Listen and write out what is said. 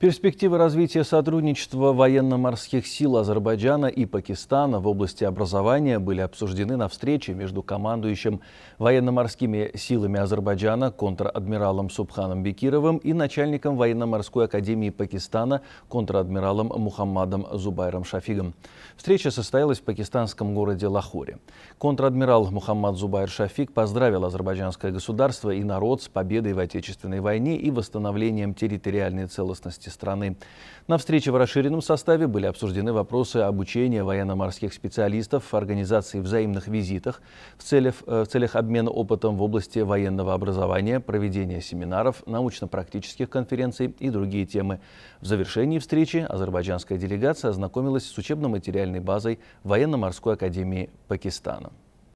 Перспективы развития сотрудничества военно-морских сил Азербайджана и Пакистана в области образования были обсуждены на встрече между командующим военно-морскими силами Азербайджана контр-адмиралом Субханом Бекировым и начальником военно-морской академии Пакистана контр-адмиралом Мухаммадом Зубайром Шафигом. Встреча состоялась в пакистанском городе Лахоре. Контр-адмирал Мухаммад Зубайр Шафик поздравил азербайджанское государство и народ с победой в Отечественной войне и восстановлением территориальной целостности страны. На встрече в расширенном составе были обсуждены вопросы обучения военно-морских специалистов, организации взаимных визитов в целях, э, в целях обмена опытом в области военного образования, проведения семинаров, научно-практических конференций и другие темы. В завершении встречи азербайджанская делегация ознакомилась с учебно-материальной базой Военно-морской академии Пакистана.